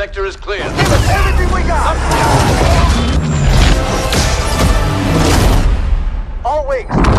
Sector is clear. Give us everything we got! All wings,